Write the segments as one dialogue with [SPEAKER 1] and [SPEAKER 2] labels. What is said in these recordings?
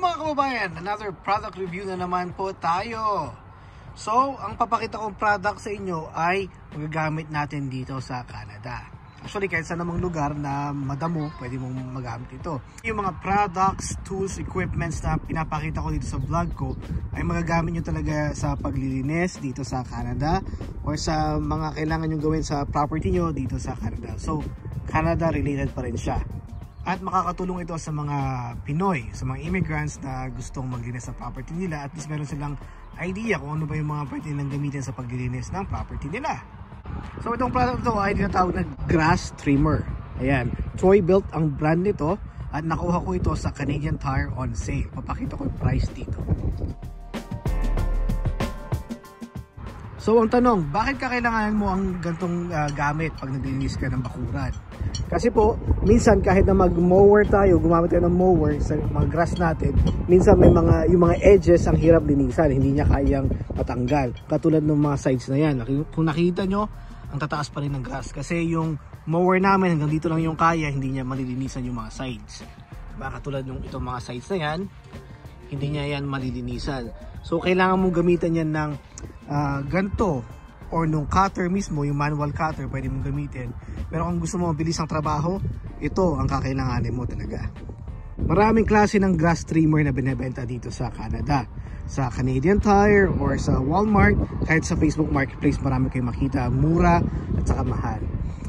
[SPEAKER 1] mga kababayan, another product review na naman po tayo. So, ang papakita kong product sa inyo ay magagamit natin dito sa Canada. Actually, kahit sa namang lugar na madamo, pwede mong magamit ito. Yung mga products, tools, equipments na pinapakita ko dito sa vlog ko ay magagamit nyo talaga sa paglilinis dito sa Canada or sa mga kailangan nyo gawin sa property nyo dito sa Canada. So, Canada related pa rin siya. At makakatulong ito sa mga Pinoy, sa mga immigrants na gustong maglinis sa property nila at least meron silang idea kung ano ba yung mga pwede nilang gamitin sa paglilinis ng property nila. So itong product to ay tinatawag na grass trimmer. Ayan, Troy Built ang brand nito at nakuha ko ito sa Canadian Tire on sale. Papakita ko yung price dito. So ang tanong, bakit ka kailangan mo ang gantong uh, gamit pag naglilinis ka ng bakuran? Kasi po, minsan kahit na mag-mower tayo, gumamit tayo ng mower sa mga grass natin, minsan may mga, yung mga edges ang hirap linisan, hindi niya kayang matanggal. Katulad ng mga sides na yan. Kung nakita nyo, ang tataas pa rin ng grass. Kasi yung mower namin hanggang dito lang yung kaya, hindi niya malilinisan yung mga sides. Diba? Katulad yung itong mga sides na yan, hindi niya yan malilinisan. So, kailangan mong gamitan yan ng uh, ganto or nung cutter mismo, yung manual cutter, pwede mong gamitin. Pero kung gusto mo mabilis ang trabaho, ito ang kakailanganin mo talaga. Maraming klase ng grass trimmer na binebenta dito sa Canada. Sa Canadian Tire or sa Walmart, kahit sa Facebook Marketplace, marami kayong makita mura at saka mahal.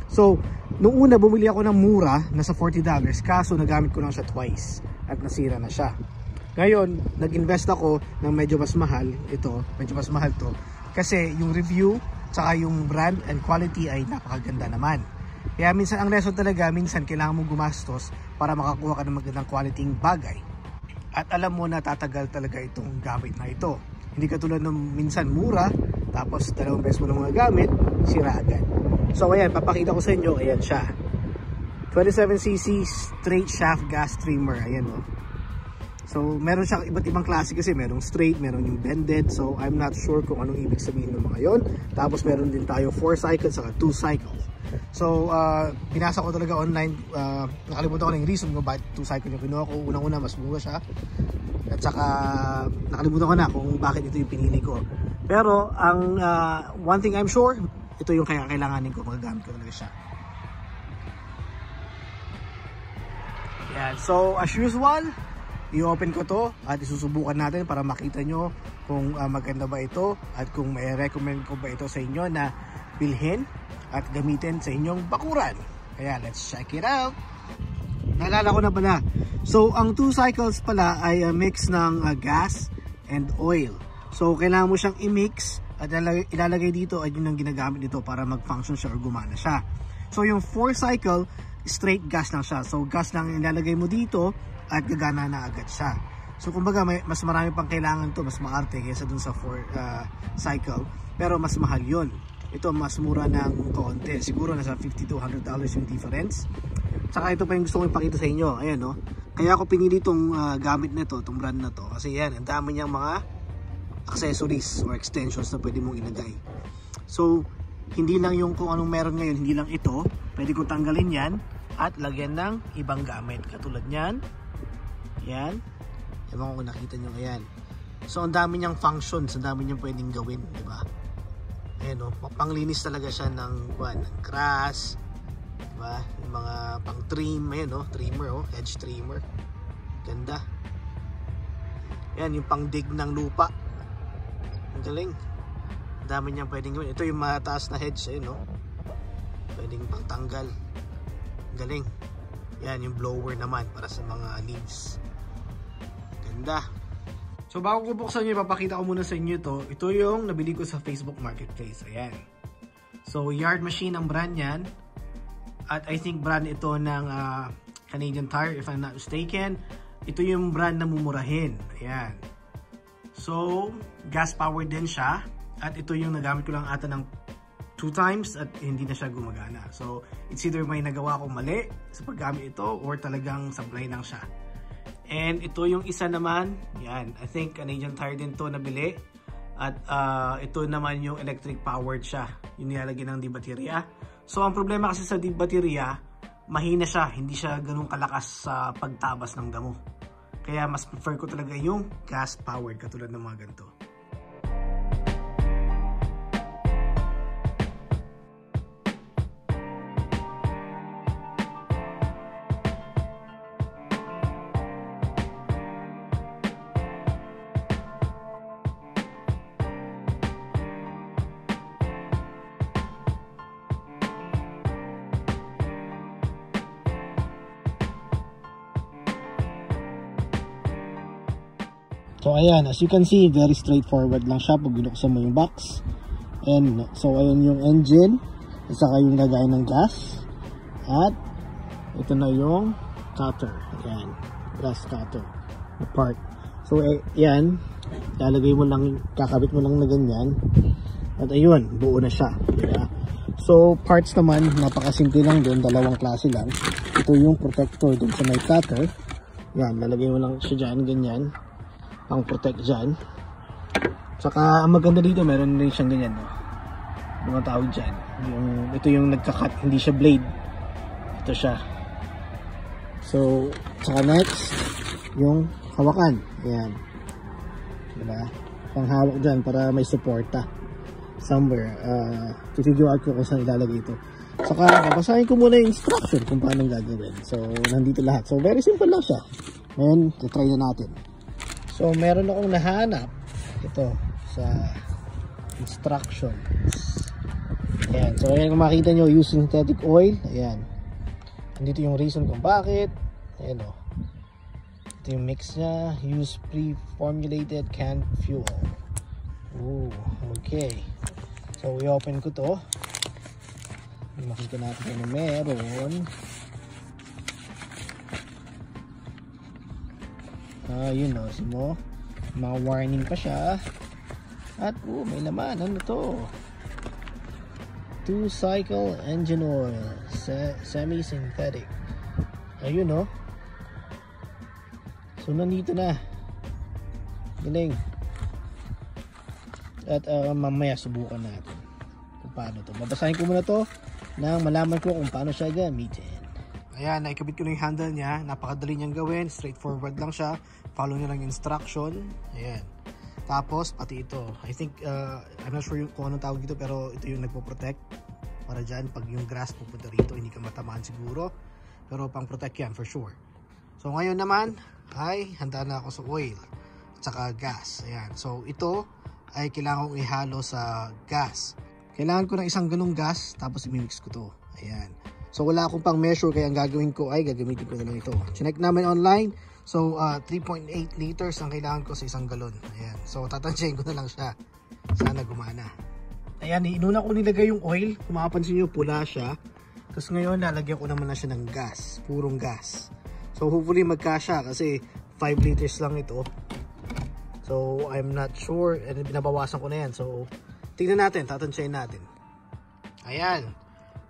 [SPEAKER 1] So, nung una bumili ako ng mura, nasa $40, kaso nagamit ko lang siya twice at nasira na siya. Ngayon, nag-invest ako ng medyo mas mahal, ito, medyo mas mahal to, kasi yung review Tsaka yung brand and quality ay napakaganda naman. Kaya minsan ang lesson talaga, minsan kailangan mong gumastos para makakuha ka ng magandang quality bagay. At alam mo na tatagal talaga itong gamit na ito. Hindi katulad ng minsan mura, tapos dalawang beses mo lang mga gamit, sira agad. So ayan, papakita ko sa inyo, ayan siya. 27cc straight shaft gas streamer, ayan o. Oh. So, meron siyang iba't ibang klase kasi merong straight, meron yung bended. So, I'm not sure kung anong ibig sabihin ng mga yon. Tapos, meron din tayo 4 cycles saka 2 cycles. So, uh, pinasa ko talaga online. Uh, nakalimutan ko na yung reason kung bakit 2 cycles yung kinuha ko. Unang-una, mas mura siya. At saka, nakalimutan ko na kung bakit ito yung pinili ko. Pero, ang uh, one thing I'm sure, ito yung kaya kailanganin ko. Magagamit ko talaga siya. Yan. So, as usual, i-open ko to at isusubukan natin para makita nyo kung uh, maganda ba ito at kung may recommend ko ba ito sa inyo na bilhin at gamitin sa inyong bakuran. Kaya let's check it out. Naalala ko na pala. So ang two cycles pala ay a mix ng uh, gas and oil. So kailangan mo siyang i-mix at ilalagay dito at yun ang ginagamit dito para mag-function siya or gumana siya. So yung 4 cycle, straight gas lang siya. So gas lang ilalagay mo dito at gagana na agad siya. So kumbaga may, mas marami pang kailangan to, mas maarte kaysa dun sa 4 uh, cycle. Pero mas mahal yon. Ito mas mura ng konti. Siguro nasa 50 to 100 dollars yung difference. Saka ito pa yung gusto kong ipakita sa inyo. Ayan no. Kaya ako pinili itong uh, gamit na to, itong brand na to. Kasi yan, ang dami niyang mga accessories or extensions na pwede mong ilagay. So, hindi lang yung kung anong meron ngayon, hindi lang ito. Pwede kong tanggalin yan at lagyan ng ibang gamit. Katulad niyan, yan. Ewan ko nakita nyo. Ayan. So, ang dami niyang functions. Ang dami niyang pwedeng gawin. Ba? Ayan o. Oh, panglinis talaga siya ng, well, ng grass. Di ba? Yung mga pang trim. Ayan o. Oh, trimmer o. Oh, edge trimmer. Ganda. Ayan. Yung pang dig ng lupa. Ang galing. Ang dami niyang pwedeng gawin. Ito yung mataas na hedge. Ayan o. Pwedeng pang tanggal. Galing. Yan yung blower naman para sa mga leaves. Ganda. So bago ko buksan nyo, ipapakita ko muna sa inyo to. Ito yung nabili ko sa Facebook Marketplace. Ayan. So Yard Machine ang brand yan. At I think brand ito ng uh, Canadian Tire if I'm not mistaken. Ito yung brand na mumurahin. Ayan. So gas powered din siya. At ito yung nagamit ko lang ata ng two times at hindi na siya gumagana. So, it's either may nagawa akong mali sa paggamit ito or talagang sablay lang siya. And ito yung isa naman, yan, I think Canadian Tire din to nabili. At uh, ito naman yung electric powered siya, yung nilalagyan ng di baterya. So ang problema kasi sa di baterya, mahina siya, hindi siya ganun kalakas sa pagtabas ng damo. Kaya mas prefer ko talaga yung gas powered katulad ng mga ganito. So ayan, as you can see, very straightforward lang siya pag binuksan mo yung box. And so ayun yung engine, at saka lagay ng gas. At ito na yung cutter. Ayan, gas cutter na part. So eh, yan, lalagay mo lang, kakabit mo lang na ganyan. At ayun, buo na siya. Diba? So parts naman, napakasimple lang din, dalawang klase lang. Ito yung protector dun sa may cutter. Yan, lalagay mo lang siya dyan, ganyan pang protect dyan. Saka ang maganda dito meron din siyang ganyan no? ano tawag dyan. Yung, ito yung nagkakat hindi siya blade. Ito siya. So saka next yung hawakan. Ayan. Diba? Panghawak dyan para may suporta somewhere. Uh, figure out ko kung saan ilalagay ito. Saka babasahin ko muna yung instruction kung paano gagawin. So nandito lahat. So very simple lang siya. Ngayon try na natin So, meron akong nahanap ito sa instructions. Ayan. So, ayan kung makita nyo, use synthetic oil. Ayan. Nandito yung reason kung bakit. Ayan o. Ito yung mix niya. Use pre-formulated canned fuel. Ooh, okay. So, i-open ko to. Makita natin na meron. Ah, yun o. Oh, mo, mga warning pa siya. At, oh, may laman. Ano to? Two cycle engine oil. Se Semi-synthetic. Ayun o. Oh. So, nandito na. Galing. At uh, mamaya subukan natin kung paano to. Babasahin ko muna to nang malaman ko kung paano siya gamitin. Ayan, naikabit ko na yung handle niya. Napakadali niyang gawin. Straightforward lang siya. Follow niyo lang instruction. Ayan. Tapos, pati ito. I think, uh, I'm not sure yung, kung anong tawag dito, pero ito yung nagpo-protect. Para dyan, pag yung grass pupunta rito, hindi ka matamaan siguro. Pero pang protect yan, for sure. So, ngayon naman, ay handa na ako sa oil. At saka gas. Ayan. So, ito ay kailangan kong ihalo sa gas. Kailangan ko ng isang ganong gas, tapos i-mix ko to. Ayan. So wala akong pang measure kaya ang gagawin ko ay gagamitin ko na lang ito. Chinek namin online. So uh, 3.8 liters ang kailangan ko sa isang galon. Ayan. So tatansyahin ko na lang siya. Sana gumana. Ayan, inuna ko nilagay yung oil. Kung makapansin nyo, pula siya. Tapos ngayon, lalagyan ko naman na siya ng gas. Purong gas. So hopefully magkasya kasi 5 liters lang ito. So I'm not sure. And binabawasan ko na yan. So tingnan natin, tatansyahin natin. Ayan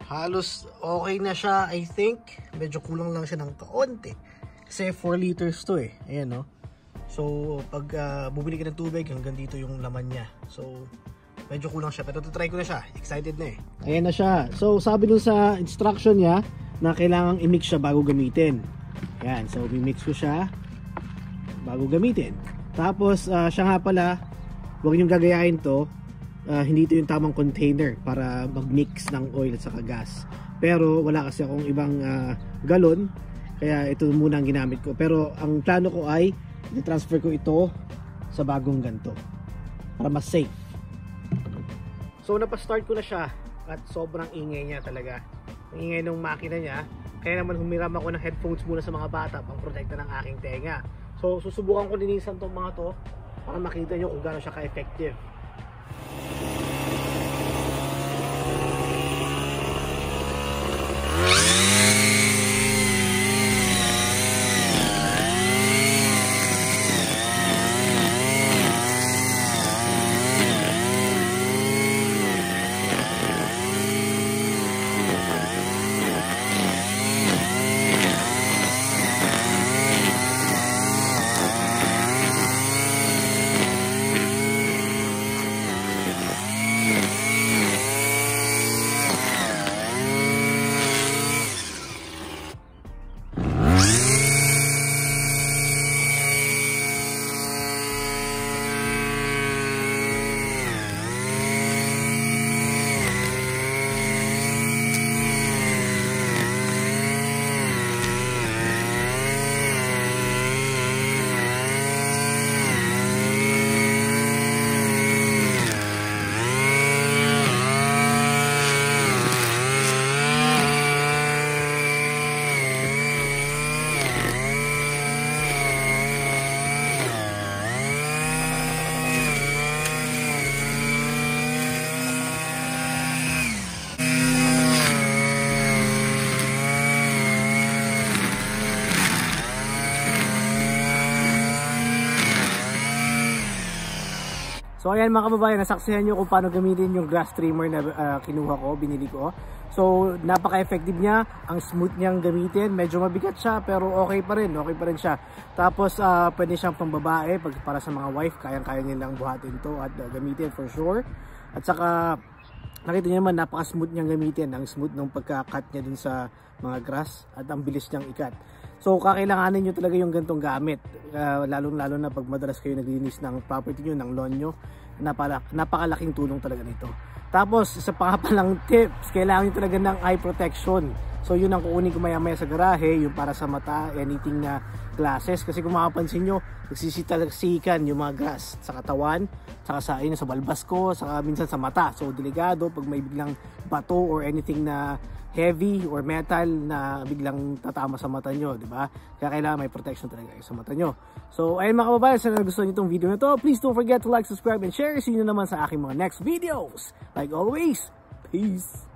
[SPEAKER 1] halos okay na siya I think. Medyo kulang lang siya ng kaunti. Kasi 4 liters to eh. Ayan no? So pag uh, bumili ka ng tubig hanggang dito yung laman niya. So medyo kulang siya. Pero try ko na siya. Excited na eh. Ayan na siya. So sabi dun sa instruction niya na kailangang i-mix siya bago gamitin. Ayan so i-mix ko siya bago gamitin. Tapos uh, siya nga pala huwag niyong gagayahin to uh, hindi ito yung tamang container para mag-mix ng oil saka gas. Pero wala kasi akong ibang uh, galon kaya ito muna ang ginamit ko. Pero ang plano ko ay i-transfer ko ito sa bagong ganto para mas safe. So napastart ko na siya at sobrang ingay niya talaga. Ang ingay ng makina niya. Kaya naman humiram ako ng headphones muna sa mga bata pang protekta ng aking tenga. So susubukan ko linisan tong mga to para makita nyo kung gaano siya ka-effective. So ayan mga kababayan, nasaksihan nyo kung paano gamitin yung grass trimmer na uh, kinuha ko, binili ko. So napaka-effective niya, ang smooth niyang gamitin, medyo mabigat siya pero okay pa rin, okay pa rin siya. Tapos uh, pwede siyang pambabae pag para sa mga wife, kayang-kaya nilang buhatin to at uh, gamitin for sure. At saka nakita niyo naman napaka-smooth niyang gamitin, ang smooth ng pagka-cut niya dun sa mga grass at ang bilis niyang ikat. So kakailanganin nyo talaga yung gantong gamit. Uh, Lalong-lalo na pag madalas kayo naglinis ng property nyo, ng lawn nyo. Napala, napakalaking tulong talaga nito. Tapos sa pangapalang tips, kailangan nyo talaga ng eye protection. So yun ang kukunin ko maya maya sa garahe, yung para sa mata, anything na glasses. Kasi kung makapansin nyo, nagsisitalsikan yung mga grass sa katawan, saka sa, yun, sa balbas ko, saka minsan sa mata. So delikado pag may biglang bato or anything na heavy or metal na biglang tatama sa mata nyo, di ba? Kaya kailangan may protection talaga sa mata nyo. So, ayun mga kababayan, sana nagustuhan nyo itong video na to. Please don't forget to like, subscribe, and share. See you naman sa aking mga next videos. Like always, peace!